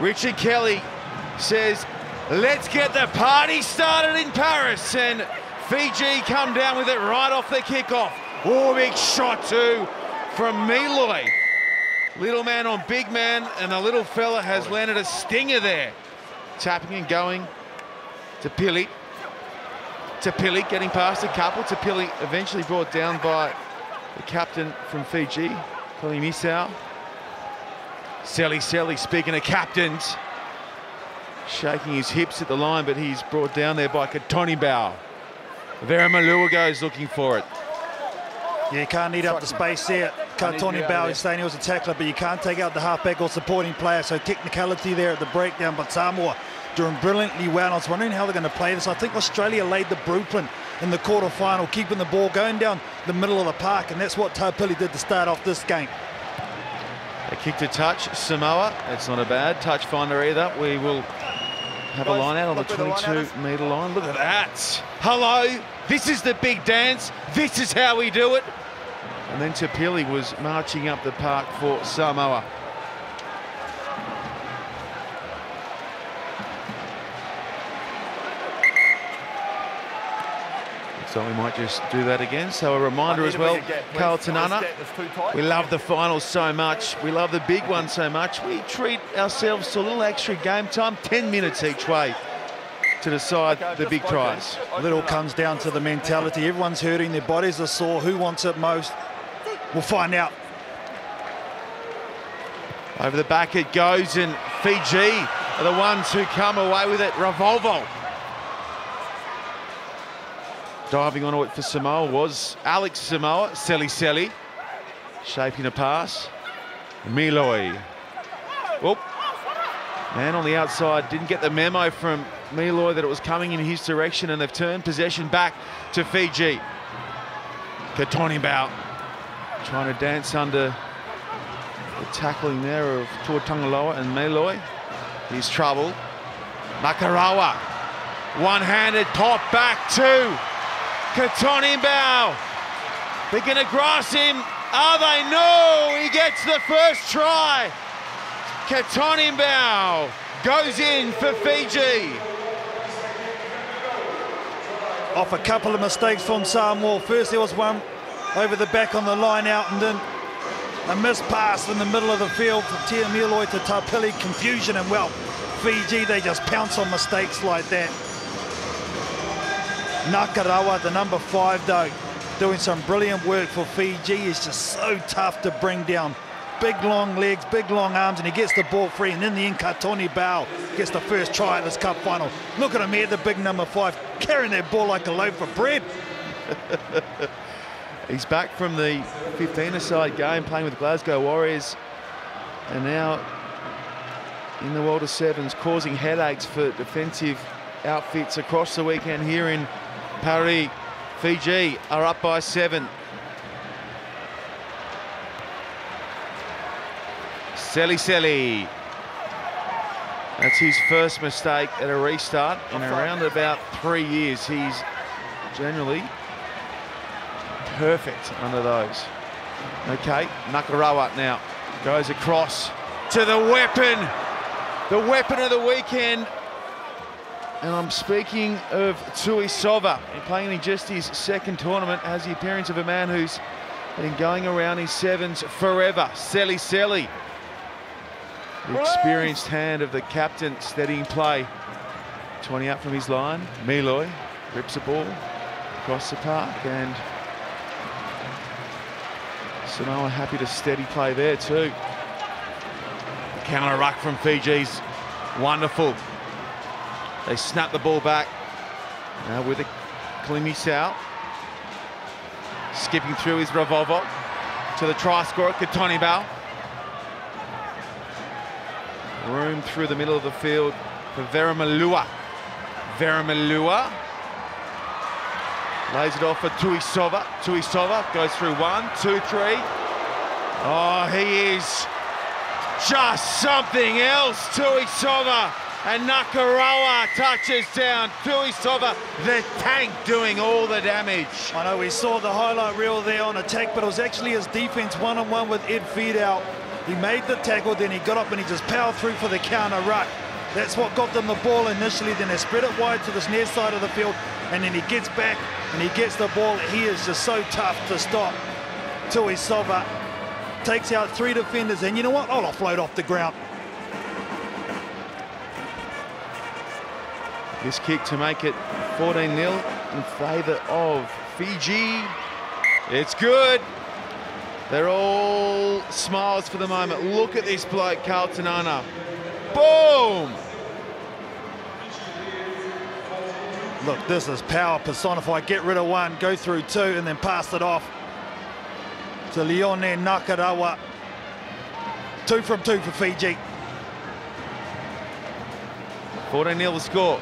Richard Kelly says, let's get the party started in Paris. And Fiji come down with it right off the kickoff. Oh, big shot too from Mealoi. Little man on big man, and the little fella has landed a stinger there. Tapping and going to Pili. To Pili, getting past a couple. To Pili, eventually brought down by the captain from Fiji, Kolinisau. Selesele, speaking of captains, shaking his hips at the line, but he's brought down there by Katonibau. Veremalua goes looking for it. Yeah, you can't eat up the space there. Katonibau is saying he was a tackler, but you can't take out the halfback or supporting player. So technicality there at the breakdown, but Samoa doing brilliantly well. I was wondering how they're going to play this. I think Australia laid the blueprint in the quarter-final, keeping the ball going down the middle of the park, and that's what Taupili did to start off this game. A kick to touch, Samoa. It's not a bad touch finder either. We will have a line out on the 22 metre line. Look at that. Hello, this is the big dance. This is how we do it. And then Tapili was marching up the park for Samoa. So we might just do that again. So a reminder as well, Karl Te Nana, we love the finals so much. We love the big one so much. We treat ourselves to a little extra game time, 10 minutes each way to decide the big prize. It all comes down to the mentality. Everyone's hurting, their bodies are sore. Who wants it most? We'll find out. Over the back it goes, and Fiji are the ones who come away with it. Revolvo Diving onto it for Samoa was Alex Samoa, Selesele, shaping a pass. Mealoi. Oh, man on the outside didn't get the memo from Mealoi that it was coming in his direction and they've turned possession back to Fiji. Katonibau trying to dance under the tackling there of Tuatagaloa and Mealoi. He's trouble. Nakarawa, one-handed top back two. Katonibau. They're going to grass him. Are they? No, he gets the first try. Katonibau goes in for Fiji. Off a couple of mistakes from Samoa. First there was one over the back on the line out and then a missed pass in the middle of the field from Tia Mealoi to Tapili. Confusion and well, Fiji, they just pounce on mistakes like that. Nakarawa, the number five, though, doing some brilliant work for Fiji. He's just so tough to bring down. Big long legs, big long arms, and he gets the ball free. And in the end, Katonibau gets the first try at this cup final. Look at him here, the big number five, carrying that ball like a loaf of bread. He's back from the 15-a-side game, playing with Glasgow Warriors. And now in the world of sevens, causing headaches for defensive outfits across the weekend here in Paris, Fiji are up by seven. Selesele. That's his first mistake at a restart in around about three years. He's generally perfect under those. Okay, Nakarawa now goes across to the weapon. The weapon of the weekend, and I'm speaking of Tuisova, playing in just his second tournament, has the appearance of a man who's been going around his sevens forever. Selesele. The experienced hand of the captain steadying play. 20 out from his line. Mealoi rips a ball across the park and Samoa happy to steady play there too. The counter ruck from Fiji's wonderful. They snap the ball back. Now with a Kolinisau. Skipping through his revolver to the try scorer, Katonibau. Room through the middle of the field for Veremalua. Veremalua lays it off for Tuisova. Tuisova goes through one, two, three. Oh, he is just something else, Tuisova. And Nakarawa touches down. Tuisova, the tank doing all the damage. I know we saw the highlight reel there on attack, but it was actually his defense one-on-one -on -one with Ed Fidow. He made the tackle, then he got up and he just powered through for the counter ruck. That's what got them the ball initially. Then they spread it wide to this near side of the field, and then he gets back and he gets the ball. He is just so tough to stop. Tuisova takes out three defenders, and you know what? I'll offload off the ground. This kick to make it 14-0 in favour of Fiji. It's good. They're all smiles for the moment. Look at this bloke, Karl Te Nana. Boom! Look, this is power personified. Get rid of one, go through two, and then pass it off to Leone Nakarawa. Two from two for Fiji. 14 0 the score.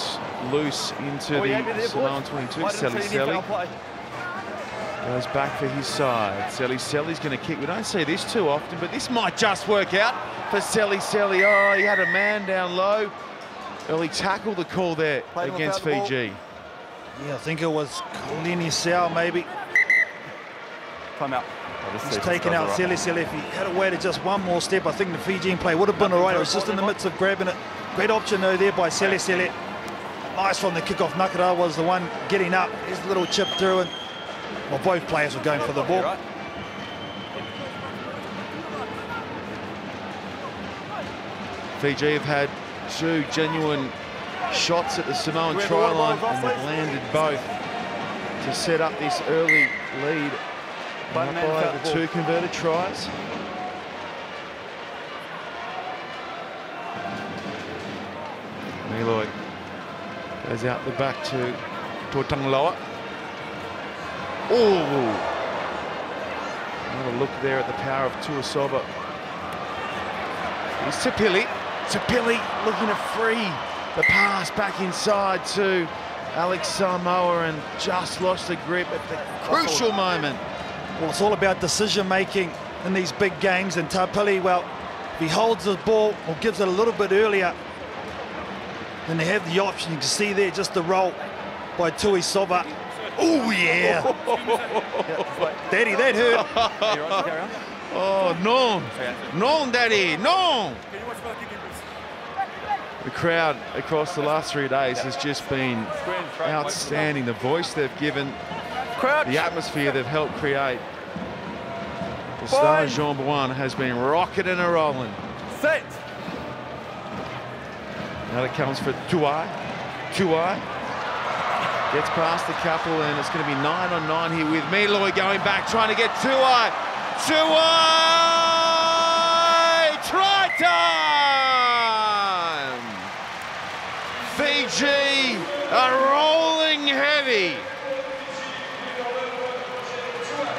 It's loose into oh, the Samoan 22. Selesele goes back for his side. Selesele's going to kick. We don't see this too often, but this might just work out for Selesele. Oh, he had a man down low. Early tackle the call there Played against Fiji. Yeah, I think it was Lini Sao maybe. Time out. He's taken out Selesele. If he had waited just one more step, I think the Fijian play would have been all right. It was just in the midst of grabbing it. Great option though there by Selesele. Nice from the kickoff. Nakara was the one getting up. His little chip through and well, both players were going for the ball. Fiji have had two genuine shots at the Samoan try line and they've landed both to set up this early lead by the two converted tries. Mealoi goes out the back to Tuatagaloa. Oh! Another look there at the power of Tuisova. Here's Tapili. Tapili looking to free the pass back inside to Alex Samoa and just lost the grip at the crucial moment. Well, it's all about decision making in these big games. And Tapili, well, he holds the ball or gives it a little bit earlier, then they have the option. You can see there just the roll by Tuisova. Oh, yeah. Daddy, that hurt. oh, no. No, Daddy, no. The crowd across the last three days has just been outstanding. The voice they've given, the atmosphere they've helped create. The star Jean Bouin has been rocking and a rolling. Set. Now it comes for Tuwai. Tuwai gets past the couple and it's going to be nine on nine here with Mealoi going back, trying to get Tuwai. Tuwai! Try time! Fiji are rolling heavy.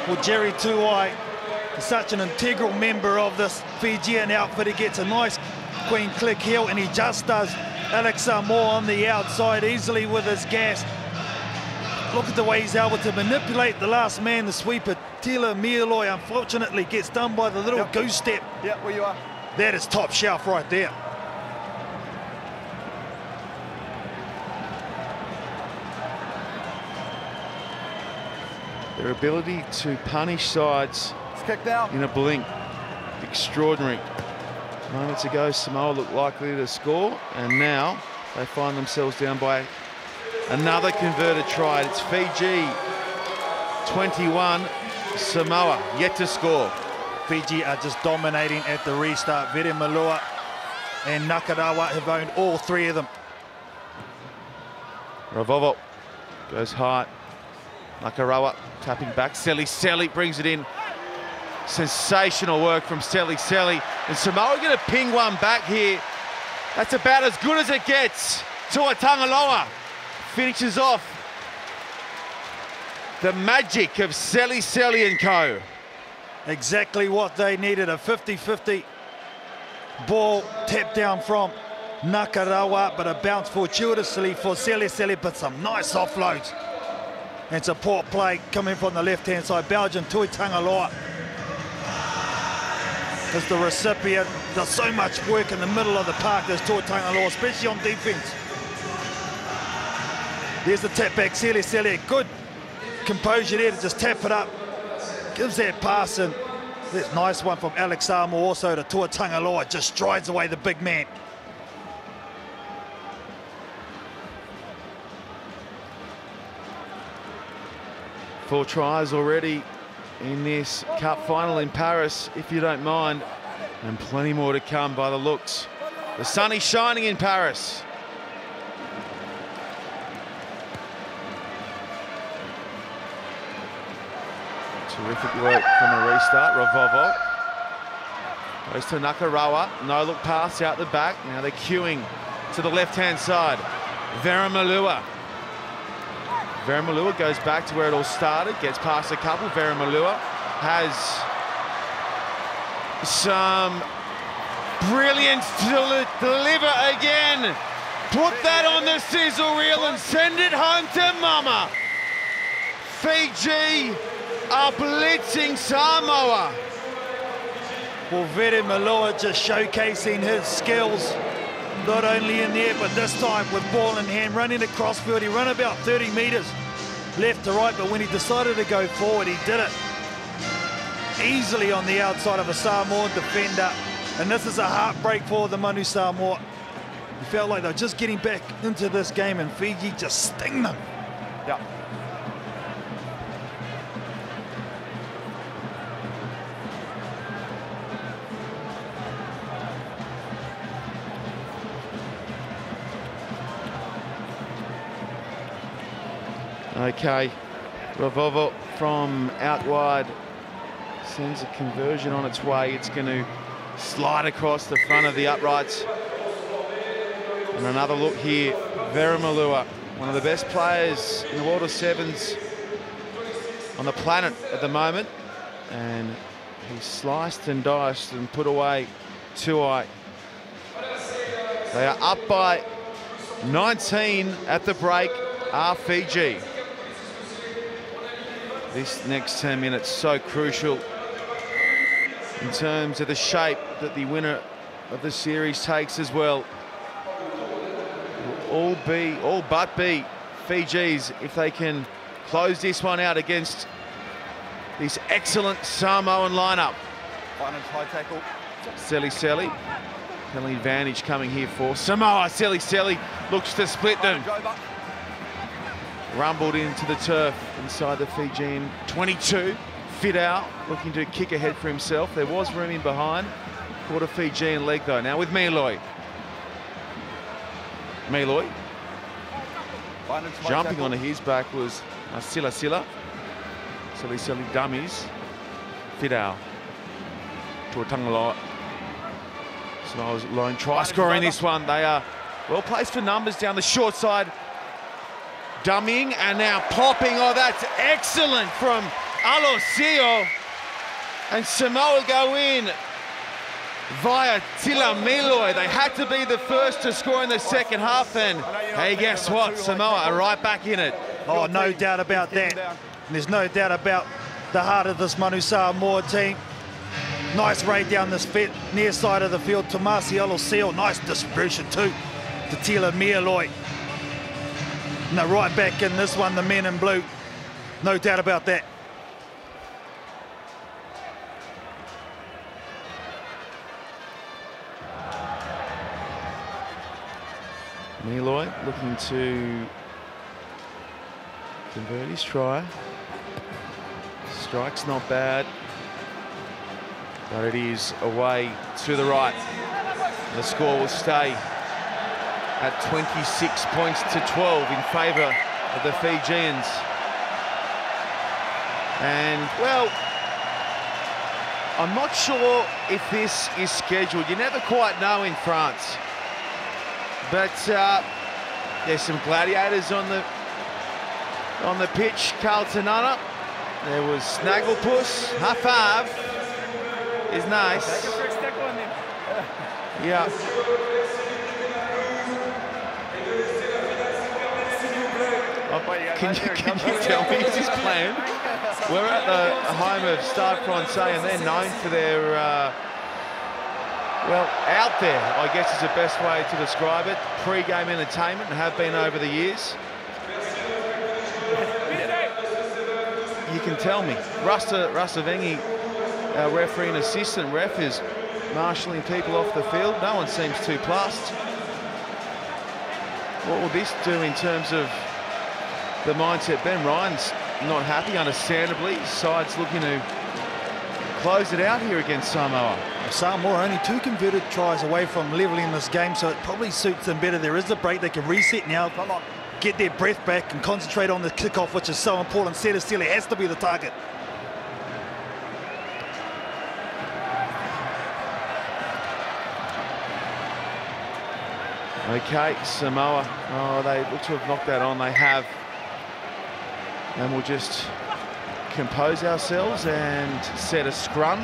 Well, Jerry Tuwai is such an integral member of this Fijian outfit. He gets a nice queen click heel and he just does Alex Moore on the outside easily with his gas. Look at the way he's able to manipulate the last man, the sweeper. Tila Mealoi, unfortunately, gets done by the little yep. goose step. Yeah, where you are. That is top shelf right there. Their ability to punish sides in a blink, extraordinary. Moments ago, Samoa looked likely to score, and now they find themselves down by another converted try. It's Fiji 21, Samoa yet to score. Fiji are just dominating at the restart. Veremalua and Nakarawa have owned all three of them. Ravouvou goes high. Nakarawa tapping back. Selesele brings it in. Sensational work from Selesele. And Samoa going to ping one back here. That's about as good as it gets. Tuatagaloa finishes off the magic of Selesele and co. Exactly what they needed, a 50-50 ball tapped down from Nakarawa, but a bounce fortuitously for Selesele, but some nice offloads. And support play coming from the left-hand side. Belgian Belgium, Tuatangaloa is the recipient. Does so much work in the middle of the park, this Tuatagaloa, especially on defence. There's the tap back, Selesele, good composure there to just tap it up. Gives that pass and that nice one from Alex Armour also to Tuatagaloa. Just strides away the big man. Four tries already in this cup final in Paris, if you don't mind. And plenty more to come by the looks. The sun is shining in Paris. Terrific work from a restart. Ravouvou goes to Nakarawa. No look pass out the back. Now they're queuing to the left-hand side. Veremalua. Veremalua goes back to where it all started, gets past a couple. Veremalua has some brilliance to deliver again. Put that on the sizzle reel and send it home to mama. Fiji are blitzing Samoa. Well, Veremalua just showcasing his skills, not only in there, but this time with ball in hand, running across field. He ran about 30 metres left to right, but when he decided to go forward, he did it easily on the outside of a Samoan defender. And this is a heartbreak for the Manu Samoa. He felt like they were just getting back into this game and Fiji just sting them. Yeah. Okay, Ravouvou from out wide sends a conversion on its way. It's going to slide across the front of the uprights. And another look here, Veremalua, one of the best players in the world of sevens on the planet at the moment. And he sliced and diced and put away Tuwai. They are up by 19 at the break, are Fiji. This next 10 minutes so crucial in terms of the shape that the winner of the series takes as well. Will all be, all but be Fiji's if they can close this one out against this excellent Samoan lineup. Finance high tackle. Selesele. Penalty advantage coming here for Samoa. Selesele looks to split them. Rumbled into the turf inside the Fijian 22. Fit out, looking to kick ahead for himself. There was room in behind. Caught a Fijian leg though. Now with Mealoi. Mealoi. Jumping onto his back was uh, Sila Sila. Silly Silly dummies. Fidow. Tuatagaloa. Samoa's lone try scoring this one. They are well placed for numbers down the short side. Dummying and now popping. Oh, that's excellent from Alosio. And Samoa go in via Tila Mealoi. They had to be the first to score in the second half and hey, guess what? Samoa are right back in it. Oh, no doubt about that. And there's no doubt about the heart of this Manu Samoa team. Nice raid down this near side of the field. Tomasi Alosio, nice distribution too to Tila Mealoi. And they're right back in this one, the men in blue. No doubt about that. Mealoi looking to convert his try. Strike's not bad, but it is away to the right. The score will stay at 26 points to 12 in favour of the Fijians. And, well, I'm not sure if this is scheduled. You never quite know in France. But uh, there's some gladiators on the on the pitch. Karl Te Nana. There was Snagglepuss. Five is nice. Yeah. Can you, can you tell me is this playing? We're at the home of Stade Francais and they're known for their uh, well, out there, I guess is the best way to describe it. Pre-game entertainment and have been over the years. You can tell me. Rasta, Rasta Vengi, our referee and assistant ref, is marshalling people off the field. No one seems too plussed. What will this do in terms of the mindset? Ben Ryan's not happy, understandably. Side's looking to close it out here against Samoa. Samoa only two converted tries away from levelling this game, so it probably suits them better. There is a break. They can reset now, get their breath back and concentrate on the kickoff, which is so important. Setesili has to be the target. Okay, Samoa. Oh, they look to have knocked that on. They have. And we'll just compose ourselves and set a scrum.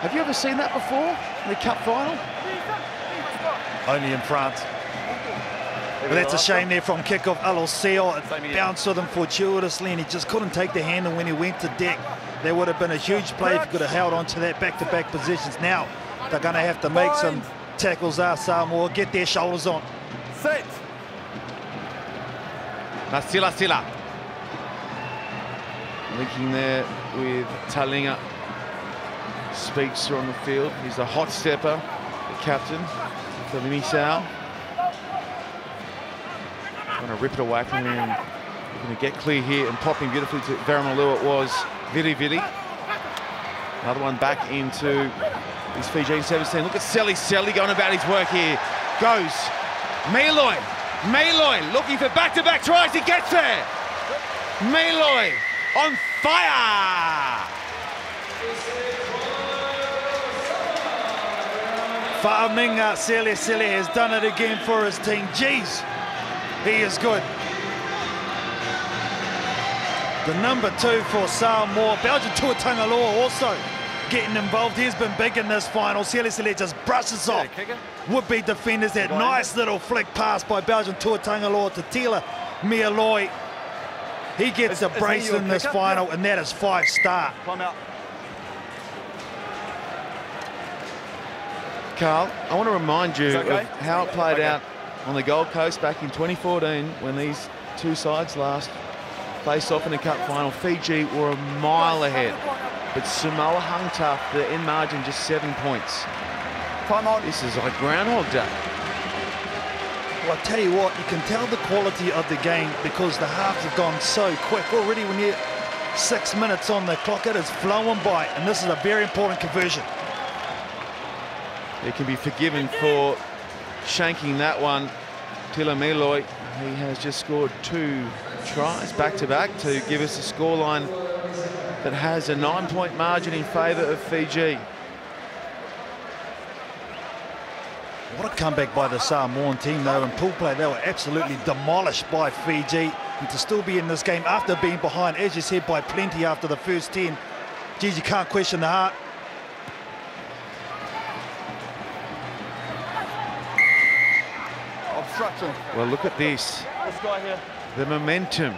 Have you ever seen that before in the cup final? Only in France. But that's a shame there from kickoff. Alosio it bounced with him fortuitously and he just couldn't take the handle when he went to deck. There would have been a huge play if he could have held on to that back-to-back -back positions. Now they're going to have to make some tackles are Samoa, get their shoulders on. Set. Nasila Sila. Linking there with Taliga. Speaks on the field. He's a hot stepper, the captain for Minisao. Trying to rip it away from him. Going to get clear here and popping beautifully to Veremalua. It was Vili Vili. Another one back into his Fijian 17. Look at Selly. Selly going about his work here. Goes. Mealoi. Mealoi looking for back-to-back -back tries. He gets there. Mealoi on fire. Faalemiga Sele Sele has done it again for his team. Jeez, he is good. The number two for Samoa. Belgium Tuatagaloa also getting involved. He's been big in this final. Selesele just brushes off would-be defenders. That nice little flick pass by Belgium Tuatagaloa to Tila Mealoi. He gets is, a brace in this final, yeah. and that is five star. Climb out. Carl, I want to remind you okay? of how it played okay. out on the Gold Coast back in 2014 when these two sides last faced off in the cup final. Fiji were a mile ahead, but Samoa hung tough. The end margin just seven points. This is like Groundhog Day. Well, I tell you what, you can tell the quality of the game because the halves have gone so quick. Already when you're six minutes on the clock, it is flowing by, and this is a very important conversion. It can be forgiven for shanking that one. Tila Mealoi, he has just scored two tries back-to-back -to, -back to give us a scoreline that has a nine-point margin in favour of Fiji. What a comeback by the Samoan team, though. In pool play, they were absolutely demolished by Fiji. And to still be in this game after being behind, as you said, by plenty after the first 10. Geez, you can't question the heart. Obstruction. Well, look at this. This guy here. The momentum.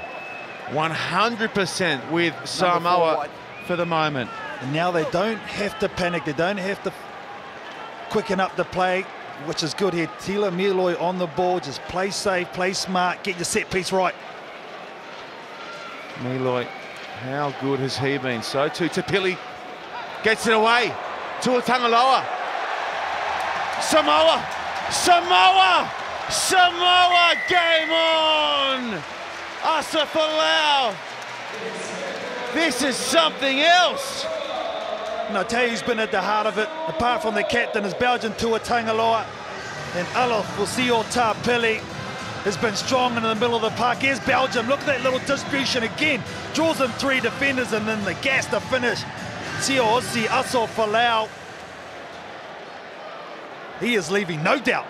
100% with Samoa for the moment. And now they don't have to panic. They don't have to quicken up the play which is good here. Tila Mealoi on the ball. Just play safe, play smart, get your set piece right. Mealoi, how good has he been? So too Tapili gets it away. Tuatagaloa. Samoa. Samoa. Samoa game on. Asa This is something else. And I tell you who's been at the heart of it, apart from the captain, is Belgium Tuatagaloa. And Alof Fusio Tapili has been strong in the middle of the park. Here's Belgium. Look at that little distribution again. Draws in three defenders and then the gas to finish. Siaosi Asofolau. He is leaving, no doubt.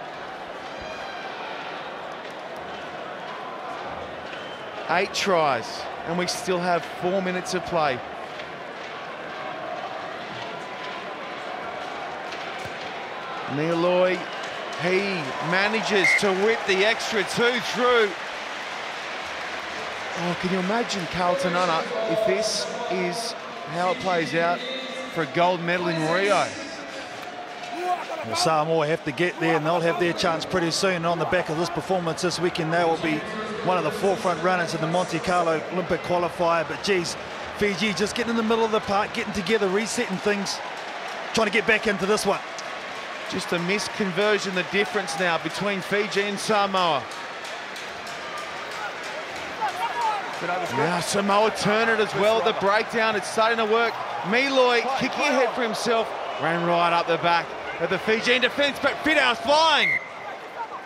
Eight tries, and we still have four minutes of play. Mealoi, he manages to whip the extra two through. Oh, can you imagine Karl Te Nana if this is how it plays out for a gold medal in Rio? Well, Samoa have to get there and they'll have their chance pretty soon. On the back of this performance this weekend, they will be one of the forefront runners in the Monte Carlo Olympic qualifier. But geez, Fiji just getting in the middle of the park, getting together, resetting things, trying to get back into this one. Just a missed conversion, the difference now between Fiji and Samoa. Now Samoa turn it as well. The breakdown, it's starting to work. Mealoi kicking ahead for himself, ran right up the back of the Fijian defence, but Fidows flying.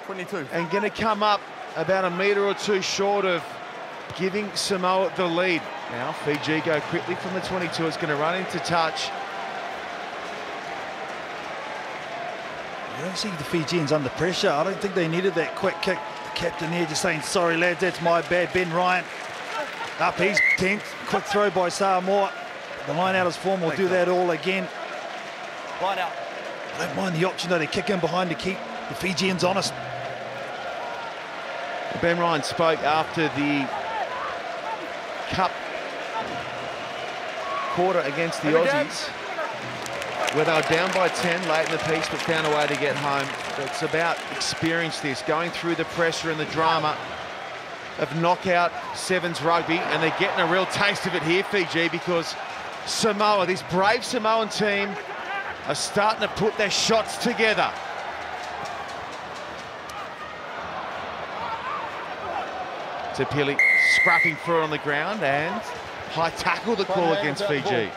22. And going to come up about a metre or two short of giving Samoa the lead. Now Fiji go quickly from the 22. It's going to run into touch. You don't see the Fijians under pressure. I don't think they needed that quick kick. The captain here just saying, sorry lads, that's my bad. Ben Ryan up he's 10th. Quick throw by Samoa. The line out is form will do that all again. Line out. I don't mind the option though, they kick in behind to keep the Fijians honest. Ben Ryan spoke after the Cup quarter against the Aussies, where they were down by 10 late in the piece, but found a way to get home. It's about experience this, going through the pressure and the drama of knockout sevens rugby, and they're getting a real taste of it here, Fiji, because Samoa, this brave Samoan team, are starting to put their shots together. Tapili scrapping through on the ground and high tackle the call against Fiji.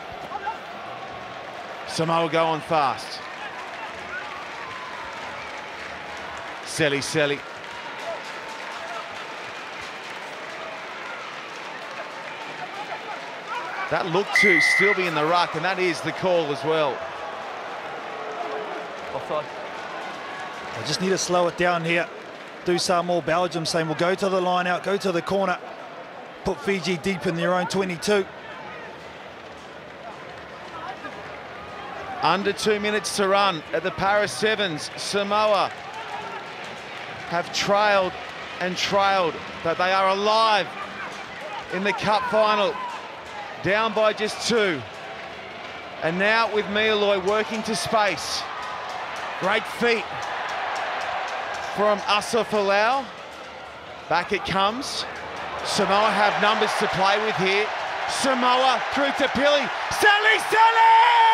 Samoa go on fast. Selesele. That looked to still be in the ruck, and that is the call as well. Offside. I just need to slow it down here. Do some more. Belgium saying we'll go to the line out, go to the corner, put Fiji deep in their own 22. Under two minutes to run at the Paris Sevens. Samoa have trailed and trailed, but they are alive in the cup final. Down by just two. And now with Mealoi working to space. Great feet from Asofolau. Back it comes. Samoa have numbers to play with here. Samoa through to Billy. Sally Sally!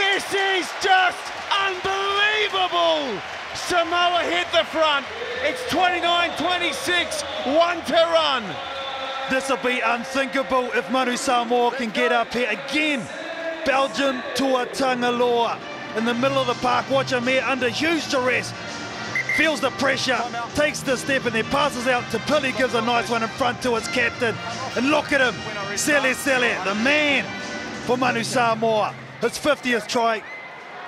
This is just unbelievable! Samoa hit the front. It's 29-26, one to run. This will be unthinkable if Manu Samoa can get up here again. Belgium Tuatagaloa in the middle of the park. Watch him here under huge duress. Feels the pressure, takes the step and then passes out to Pili, gives a nice one in front to his captain. And look at him, Selesele, the man for Manu Samoa. His 50th try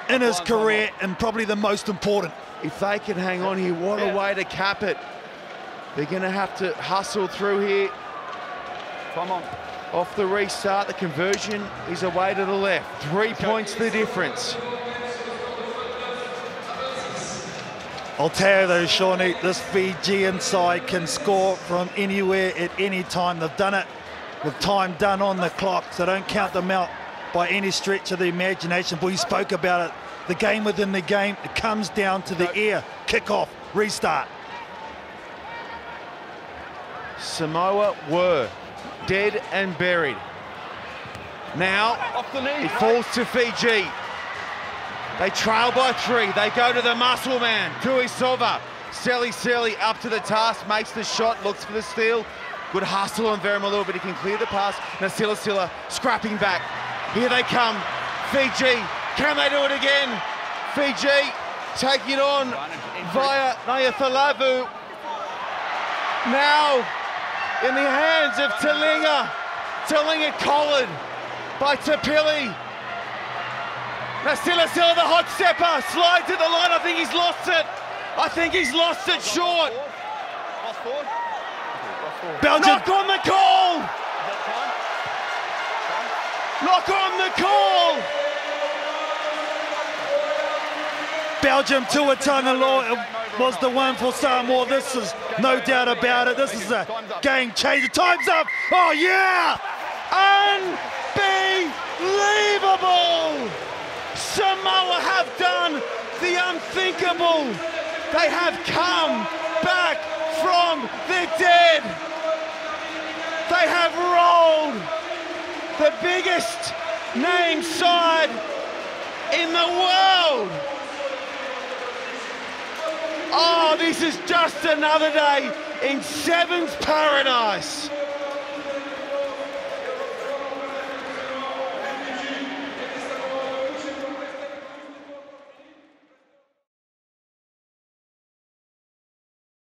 in his career and probably the most important. If they can hang on here, what a way to cap it. They're going to have to hustle through here. Come on. Off the restart, the conversion is away to the left. Three points the difference. I'll tell you though, Shawnee, this Fijian side can score from anywhere at any time. They've done it with time done on the clock, so don't count them out by any stretch of the imagination. But you spoke about it. The game within the game, it comes down to the air. Kick-off, restart. Samoa were dead and buried. Now, Off the knee. it falls to Fiji. They trail by three. They go to the muscle man, Tuisova. Selesele up to the task, makes the shot, looks for the steal. Good hustle on Verumalu, but he can clear the pass. Now Sila Sila scrapping back. Here they come. Fiji, can they do it again? Fiji taking it on via Nayafalavu. Now in the hands of Taliga. Taliga collared by Tapili. Now Silla Silla, the hot stepper, slides to the line. I think he's lost it. I think he's lost it short. Cross forward. Cross forward. Belgium, Knock on the call. Knock on the call. Belgium Tuatagaloa was the one for Samoa. This is no doubt about it. This is a game changer. Time's up. Oh, yeah. Unbelievable! Samoa have done the unthinkable. They have come back from the dead. They have rolled the biggest name side in the world. Oh, this is just another day in Sevens paradise.